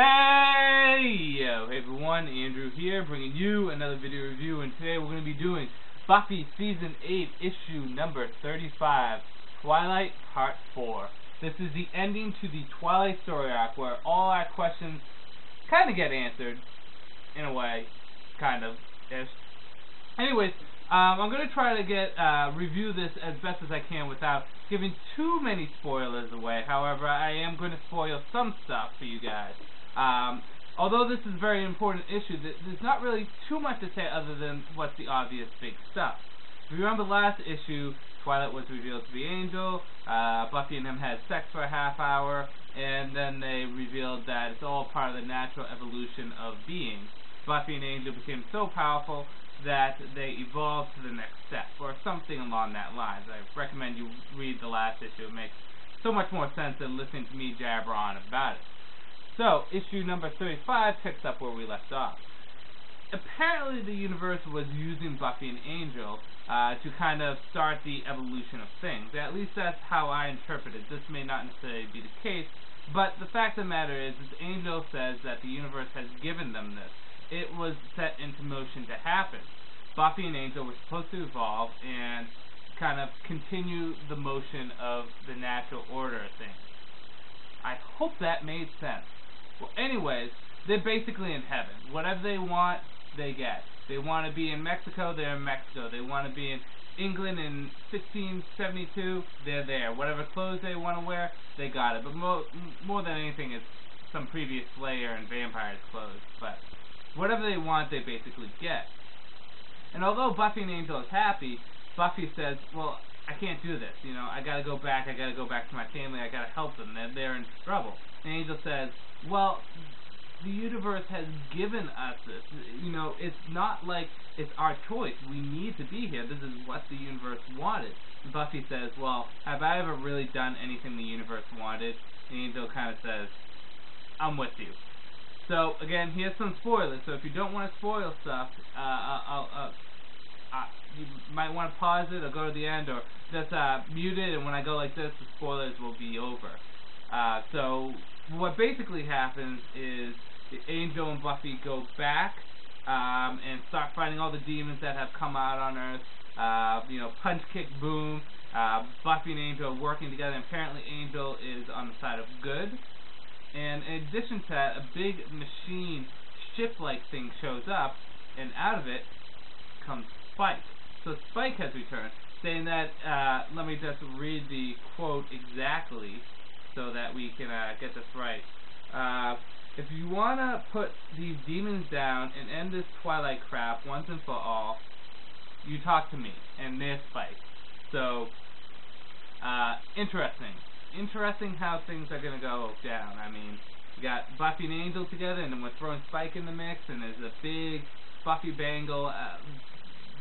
Hey yo, hey everyone, Andrew here, bringing you another video review, and today we're going to be doing Buffy Season 8, Issue number 35, Twilight Part 4. This is the ending to the Twilight story arc, where all our questions kind of get answered, in a way, kind of, ish. Anyways, um, I'm going to try to get uh, review this as best as I can without giving too many spoilers away. However, I am going to spoil some stuff for you guys. Um, although this is a very important issue, there's not really too much to say other than what's the obvious big stuff. If you remember the last issue, Twilight was revealed to be Angel, uh, Buffy and him had sex for a half hour, and then they revealed that it's all part of the natural evolution of being. Buffy and Angel became so powerful that they evolved to the next step, or something along that lines. I recommend you read the last issue. It makes so much more sense than listening to me jabber on about it. So, issue number 35 picks up where we left off. Apparently, the universe was using Buffy and Angel uh, to kind of start the evolution of things. At least that's how I interpret it. This may not necessarily be the case, but the fact of the matter is, is Angel says that the universe has given them this. It was set into motion to happen. Buffy and Angel were supposed to evolve and kind of continue the motion of the natural order of things. I hope that made sense. Well, anyways, they're basically in heaven. Whatever they want, they get. They want to be in Mexico, they're in Mexico. They want to be in England in 1672, they're there. Whatever clothes they want to wear, they got it. But mo more than anything, it's some previous Slayer and vampires clothes. But whatever they want, they basically get. And although Buffy and Angel is happy, Buffy says, well, I can't do this. You know, I gotta go back. I gotta go back to my family. I gotta help them. They're, they're in trouble. Angel says, well, the universe has given us this. You know, it's not like it's our choice. We need to be here. This is what the universe wanted. Buffy says, well, have I ever really done anything the universe wanted? Angel kind of says, I'm with you. So again, here's some spoilers. So if you don't want to spoil stuff, uh, I'll, uh, uh, you might want to pause it or go to the end or just uh, mute it. And when I go like this, the spoilers will be over. Uh, so what basically happens is the Angel and Buffy go back um, and start fighting all the demons that have come out on Earth. Uh, you know, punch, kick, boom. Uh, Buffy and Angel working together. And apparently, Angel is on the side of good. And in addition to that, a big machine ship-like thing shows up, and out of it comes Spike. So Spike has returned, saying that, uh, let me just read the quote exactly so that we can uh, get this right. Uh, if you want to put these demons down and end this Twilight crap once and for all, you talk to me, and this Spike. So, uh, interesting interesting how things are going to go down. I mean, you got Buffy and Angel together, and then we're throwing Spike in the mix, and there's a big Buffy Bangel uh,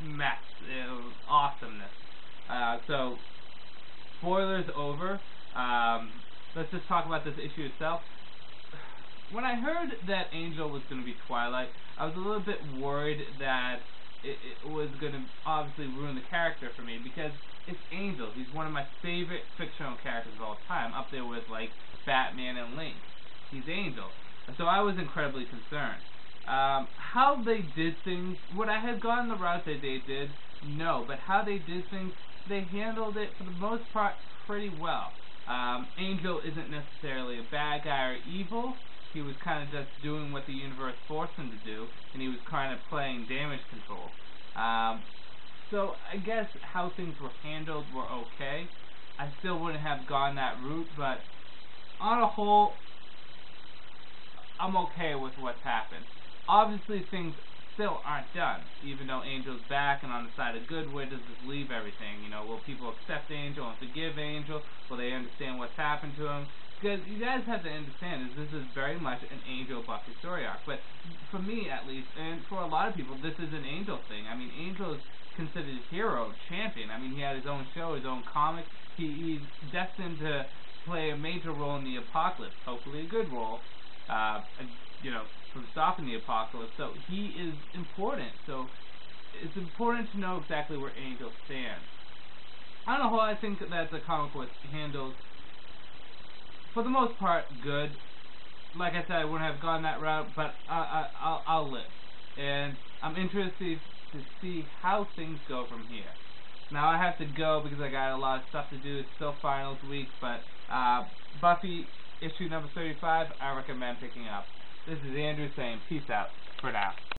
mess, uh, awesomeness. Uh, so, spoilers over. Um, let's just talk about this issue itself. When I heard that Angel was going to be Twilight, I was a little bit worried that it, it was going to obviously ruin the character for me because it's Angel. He's one of my favorite fictional characters of all time, up there with like Batman and Link. He's Angel. So I was incredibly concerned. Um, how they did things, would I have gone the route that they did? No, but how they did things, they handled it for the most part pretty well. Um, Angel isn't necessarily a bad guy or evil. He was kind of just doing what the universe forced him to do, and he was kind of playing damage control. Um, so I guess how things were handled were okay. I still wouldn't have gone that route, but on a whole, I'm okay with what's happened. Obviously, things still aren't done, even though Angel's back and on the side of good. Where does this leave everything? You know, will people accept Angel and forgive Angel? Will they understand what's happened to him? Because you guys have to understand is this is very much an Angel Buffy story arc. But for me, at least, and for a lot of people, this is an Angel thing. I mean, Angel is considered a hero, champion. I mean, he had his own show, his own comic. He, he's destined to play a major role in the apocalypse, hopefully a good role, uh, you know, from stopping the apocalypse. So he is important. So it's important to know exactly where Angel stands. I don't know how I think that the comic was handled, for the most part, good. like I said, I wouldn't have gone that route, but I, I, I'll, I'll live. And I'm interested to see how things go from here. Now I have to go because I got a lot of stuff to do. It's still finals week, but uh, Buffy issue number 35, I recommend picking up. This is Andrew saying peace out for now.